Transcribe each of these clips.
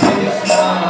Amém.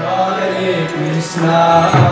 Hare Krishna.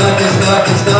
stuck, stuck, stuck.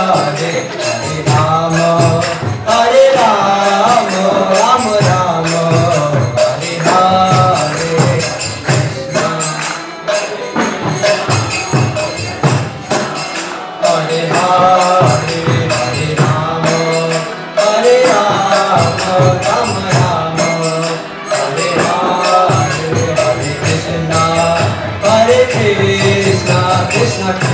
it's not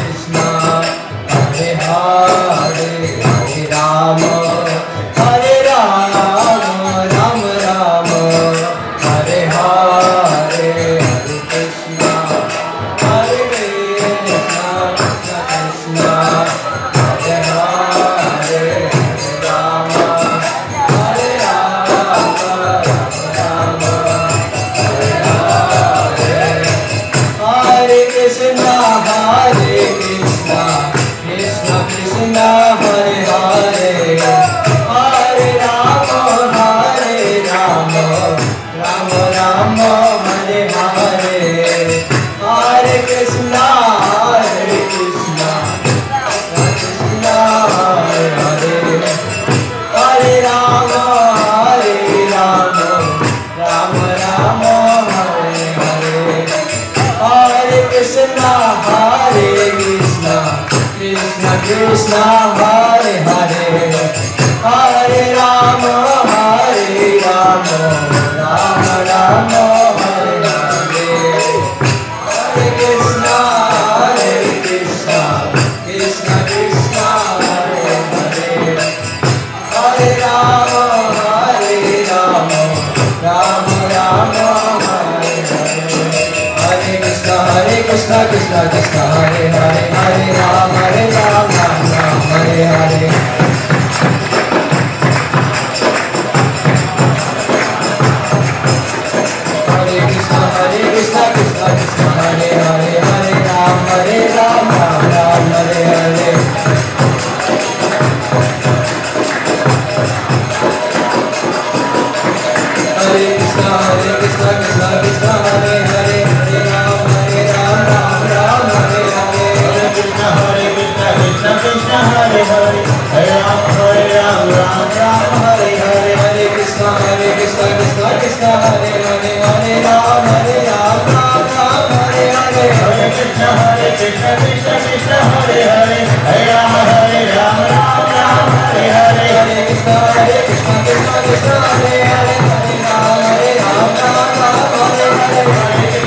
Portugal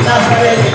Nazaret.